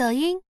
抖音。